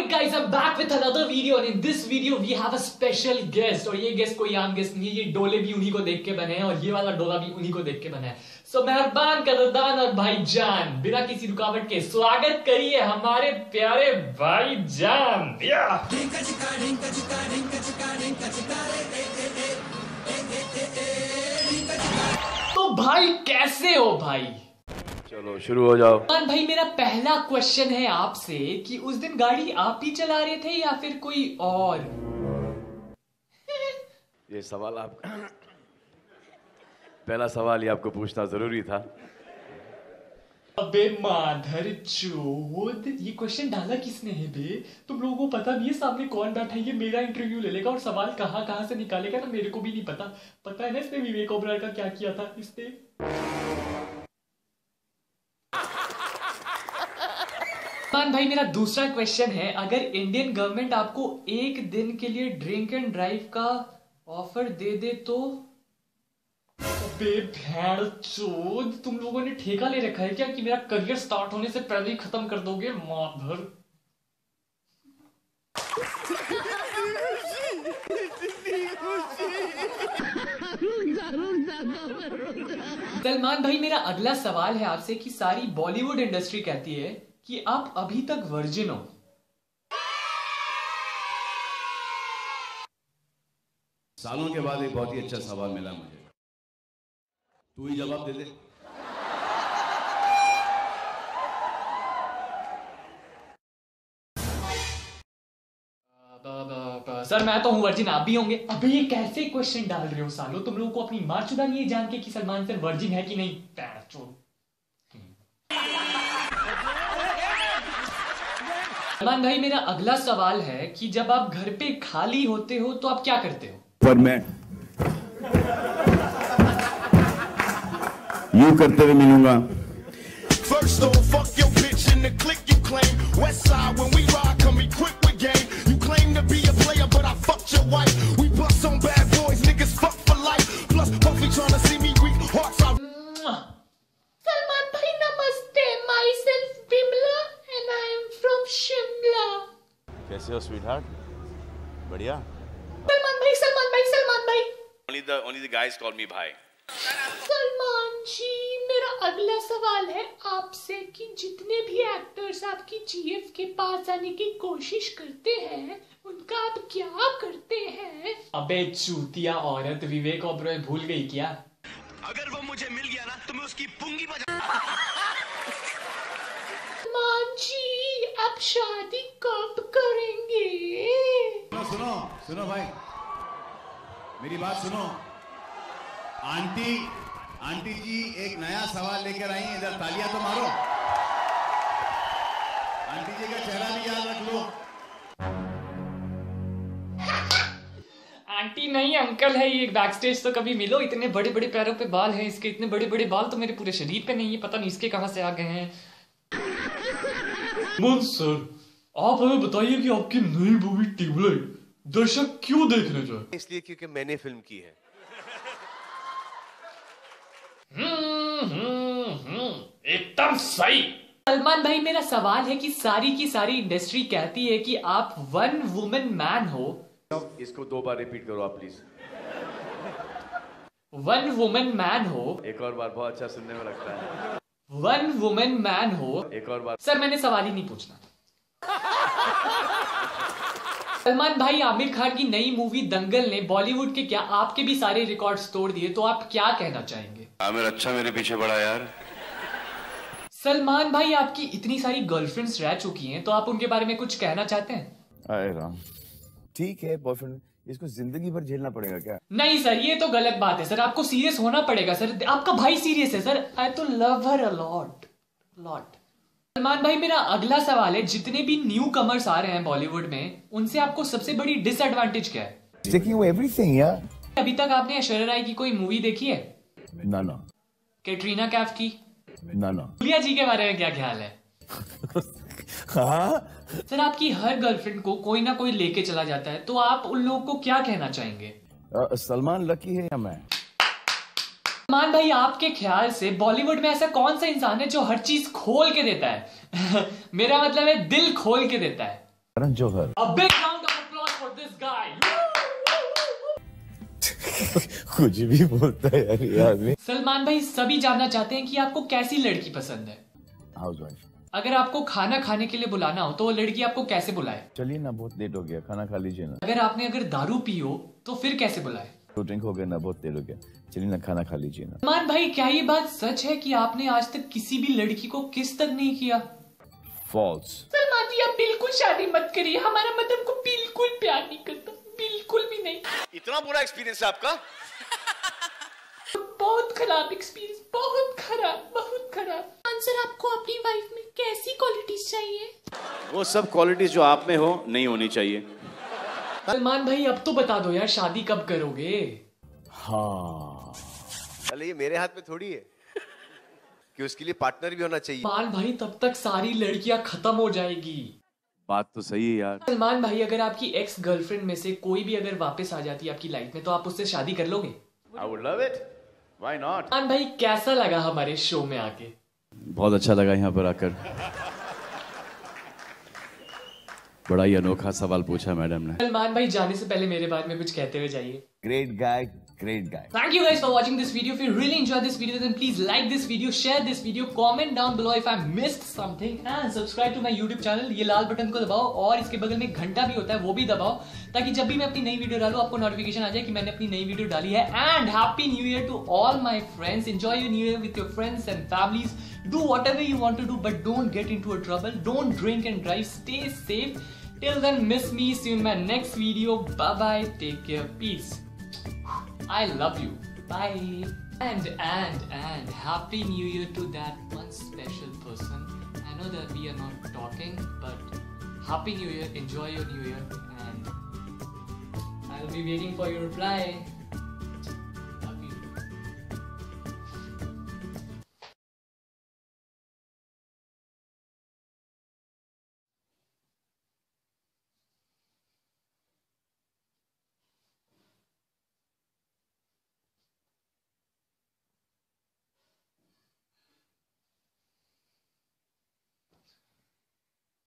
Alright guys, I'm back with another video and in this video we have a special guest. और ये guest कोई आम guest नहीं है ये डोले भी उन्हीं को देख के बने हैं और ये वाला डोला भी उन्हीं को देख के बना है। सो so, मेहरबान कदरदान और भाईजान बिना किसी रुकावट के स्वागत करिए हमारे प्यारे भाईजान। या। तो भाई कैसे हो भाई? चलो शुरू हो जाओ। मान भाई मेरा पहला क्वेश्चन है आपसे कि उस दिन गाड़ी आप ही चला रहे थे या फिर कोई और? ये सवाल आप पहला सवाल ही आपको पूछना ज़रूरी था। अबे माधर चोद ये क्वेश्चन डाला किसने है बे? तुम लोगों को पता भी है सामने कौन बैठा है ये मेरा इंटरव्यू ले लेगा और सवाल कहाँ कहाँ से निकालेगा ना मेरे को भी नहीं पता। पता है ना इसने विवेक ओबराय का क्या किया था? इसने मान भाई, मेरा दूसरा क्वेश्चन है। अगर इंडियन गवर्नमेंट आपको एक दिन के लिए ड्रिंक एंड ड्राइव का ऑफ़र दे दे तो? चोद, तुम लोगों ने ठेका ले रखा है क्या कि मेरा करियर स्टार्ट होने से पहले ही खत्म कर दोगे? माधर सलमान भाई, मेरा अगला सवाल है आपसे कि सारी बॉलीवुड इंडस्ट्री कहती है कि आप अभी तक वर्जिन हो। सालों के बाद एक बहुत ही अच्छा सवाल मिला मुझे। तू ही जवाब दे दे। सर मैं तो हूँ वर्जिन आप भी होंगे। अबे ये कैसे क्वेश्चन डाल रहे हो सालो? तुम लोगों को अपनी माँ चुदा नहीं जान के कि सलमान सर वर्जिन है कि नहीं? पैर सलमान भाई मेरा अगला सवाल है कि जब आप घर पे खाली होते हो तो आप क्या करते हो? पर मैं यू करते हुए मिलूँगा। क्लिक स्वीट हार्ट बढ़िया। Salman Bhai, Salman Bhai, Salman Bhai. only the only the guys call me भाई सलमान जी मेरा अगला सवाल है आपसे कि जितने भी एक्टर्स आपकी जीएफ के पास आने की कोशिश करते हैं उनका आप क्या करते हैं? अबे चूतिया औरत विवेक ओबरॉय भूल गई क्या? अगर वो मुझे मिल गया ना तो मैं उसकी पुंगी बजा सलमान जी आप शादी कब करेंगे? सुनो सुनो सुनो भाई। मेरी बात सुनो। आंटी आंटी जी एक नया सवाल लेकर आई इधर तालियाँ तो मारो। आंटी जी का चेहरा भी याद रख लो। आंटी नहीं अंकल है ये। बैक स्टेज तो कभी मिलो। इतने बड़े बड़े पैरों पे बाल हैं इसके। इतने बड़े बड़े बाल तो मेरे पूरे शरीर पे नहीं है। पता नहीं इसके कहाँ से आ गए हैं। मन सर आप हमें बताइए कि आपकी नई मूवी ट्यूबलाइट दर्शक क्यों देखने जाए? इसलिए क्योंकि मैंने फ़िल्म की है। हम्म, हम्म, हम्म, एकदम सही। सलमान भाई मेरा सवाल है कि सारी की सारी इंडस्ट्री कहती है कि आप वन वुमेन मैन हो। इसको दो बार रिपीट करो आप प्लीज़ वन वुमेन मैन हो। एक और बार बहुत अच्छा सुनने में लगता है। वन वुमेन मैन हो। एक और बार सर मैंने सवाल ही नहीं पूछना सलमान भाई आमिर खान की नई मूवी दंगल ने बॉलीवुड के क्या आपके भी सारे रिकॉर्ड्स तोड़ दिए तो आप क्या कहना चाहेंगे? आमिर अच्छा मेरे पीछे पड़ा यार। सलमान भाई आपकी इतनी सारी गर्लफ्रेंड्स रह चुकी हैं तो आप उनके बारे में कुछ कहना चाहते हैं? अरे राम। ठीक है बॉयफ्रेंड इसको ज़िंदगी भर झेलना पड़ेगा क्या? नहीं सर ये तो गलत बात है सर। आपको सीरियस होना पड़ेगा सर। आपका भाई सीरियस है सर। आई तो love her a lot lot Salman भाई मेरा अगला सवाल है जितने भी न्यू कमर्स आ रहे हैं बॉलीवुड में उनसे आपको सबसे बड़ी डिसएडवांटेज क्या है? टेकिंग एवरीथिंग यार अभी तक आपने ऐश्वर्या राय की कोई मूवी देखी है? ना ना। कैटरीना कैफ की? ना ना। जी के बारे में क्या ख्याल हाँ? सर आपकी हर गर्लफ्रेंड को कोई ना कोई लेके चला जाता है तो आप उन लोगों को क्या कहना चाहेंगे? सलमान लकी है या मैं? सलमान भाई आपके ख्याल से बॉलीवुड में ऐसा कौन सा इंसान है जो हर चीज़ खोल के देता है? मेरा मतलब है दिल खोल के देता है। guy. कुछ भी बोलता है यार आदमी सलमान भाई सभी जानना चाहते हैं कि आपको कैसी लड़की पसंद है। हाउसवाइफ अगर आपको खाना खाने के लिए बुलाना हो तो वो लड़की आपको कैसे बुलाए? चलिए ना बहुत लेट हो गया खाना खा लीजिए ना। अगर आपने अगर दारू पी हो तो फिर कैसे बुलाए? तो ड्रिंक हो गया ना बहुत देर हो गया। चलिए ना खाना खा लीजिए ना। सलमान भाई क्या ये बात सच है कि आपने आज तक किसी भी लड़की को किस तक नहीं किया? फॉल्स सलमान जी आप बिल्कुल शादी मत करिए। हमारा मदन को बिल्कुल प्यार नहीं करता बिल्कुल भी नहीं। इतना बुरा एक्सपीरियंस है आपका? बहुत खराब एक्सपीरियंस बहुत खराब बहुत खराब। आंसर आपको अपनी वाइफ में कैसी क्वालिटीज चाहिए? वो सब क्वालिटीज जो आप में हो नहीं होनी चाहिए। सलमान भाई अब तो बता दो यार शादी कब करोगे? हाँ। ये मेरे हाथ में थोड़ी है कि उसके लिए पार्टनर भी होना चाहिए। सलमान भाई तब तक सारी लड़कियाँ खत्म हो जाएगी। बात तो सही है यार। सलमान भाई अगर आपकी एक्स गर्लफ्रेंड में से कोई भी अगर वापस आ जाती है आपकी लाइफ में तो आप उससे शादी कर लोगे? I would love it why not Salman भाई कैसा लगा हमारे शो में आके? बहुत अच्छा लगा यहाँ पर आकर। बड़ा ही अनोखा सवाल पूछा मैडम ने। सलमान भाई जाने से पहले मेरे बारे में कुछ कहते हुए जाइए। Great guy Great guy Thank you guys for watching this video. If you really enjoyed this video, then please like this video, share this video, comment down below if I missed something, and subscribe to my YouTube channel. ये लाल button को दबाओ और इसके बगल में घंटा भी होता है वो भी दबाओ ताकि जब भी मैं अपनी नई वीडियो डालूं आपको नोटिफिकेशन आ जाए कि मैंने अपनी नई वीडियो डाली है and happy new year to all my friends enjoy your new year with your friends and families do whatever you want to do but don't get into a trouble don't drink and drive stay safe Till then, miss me. See you in my next video. Bye bye. Take care. Peace. I love you. Bye. And and and happy new year to that one special person. I know that we are not talking, but happy new year. Enjoy your new year and I'll be waiting for your reply.